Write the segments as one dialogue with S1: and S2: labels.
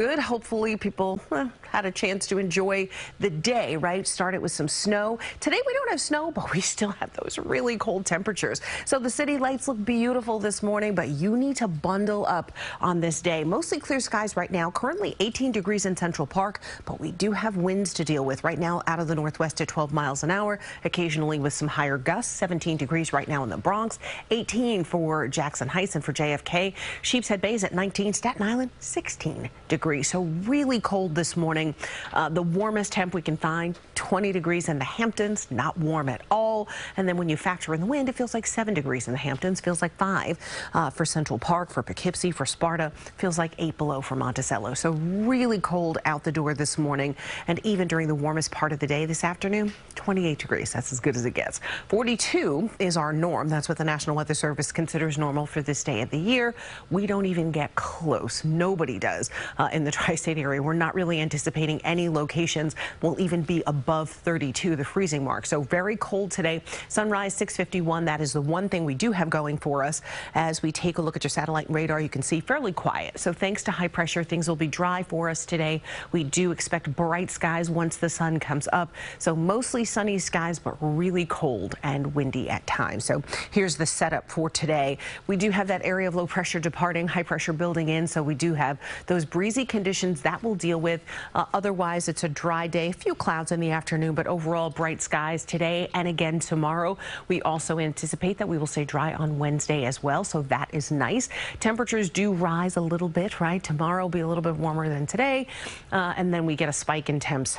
S1: Good. Hopefully people had a chance to enjoy the day, right? Started with some snow. Today we don't have snow, but we still have those really cold temperatures. So the city lights look beautiful this morning, but you need to bundle up on this day. Mostly clear skies right now. Currently 18 degrees in Central Park, but we do have winds to deal with right now out of the northwest at 12 miles an hour, occasionally with some higher gusts. 17 degrees right now in the Bronx, 18 for Jackson Heights and for JFK. Sheepshead Bay is at 19, Staten Island 16 degrees degrees. So really cold this morning. Uh, the warmest temp we can find, 20 degrees in the Hamptons, not warm at all. And then when you factor in the wind, it feels like 7 degrees in the Hamptons, feels like 5 uh, for Central Park, for Poughkeepsie, for Sparta, feels like 8 below for Monticello. So really cold out the door this morning. And even during the warmest part of the day this afternoon, 28 degrees. That's as good as it gets. 42 is our norm. That's what the National Weather Service considers normal for this day of the year. We don't even get close. Nobody does. Uh, in the tri-state area. We're not really anticipating any locations will even be above 32, the freezing mark. So very cold today. Sunrise 651. That is the one thing we do have going for us. As we take a look at your satellite radar, you can see fairly quiet. So thanks to high pressure, things will be dry for us today. We do expect bright skies once the sun comes up. So mostly sunny skies, but really cold and windy at times. So here's the setup for today. We do have that area of low pressure departing, high pressure building in. So we do have those breezy conditions that we'll deal with. Uh, otherwise, it's a dry day, a few clouds in the afternoon, but overall bright skies today and again tomorrow. We also anticipate that we will stay dry on Wednesday as well, so that is nice. Temperatures do rise a little bit, right? Tomorrow will be a little bit warmer than today, uh, and then we get a spike in temps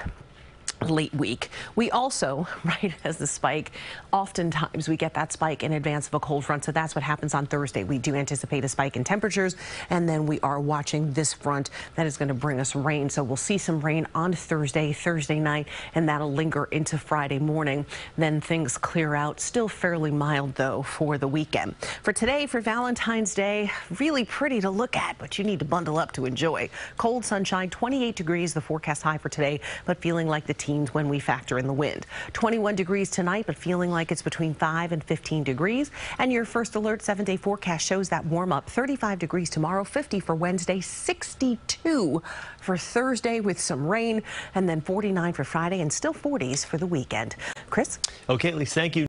S1: late week. We also, right as the spike, oftentimes we get that spike in advance of a cold front. So that's what happens on Thursday. We do anticipate a spike in temperatures, and then we are watching this front that is going to bring us rain. So we'll see some rain on Thursday, Thursday night, and that'll linger into Friday morning. Then things clear out. Still fairly mild, though, for the weekend. For today, for Valentine's Day, really pretty to look at, but you need to bundle up to enjoy. Cold sunshine, 28 degrees, the forecast high for today, but feeling like the teens when we factor in the wind. 21 degrees tonight, but feeling like it's between 5 and 15 degrees. And your first alert seven day forecast shows that warm up 35 degrees tomorrow, 50 for Wednesday, 62 for Thursday with some rain, and then 49 for Friday and still 40s for the weekend. Chris?
S2: Okay, Elise, thank you.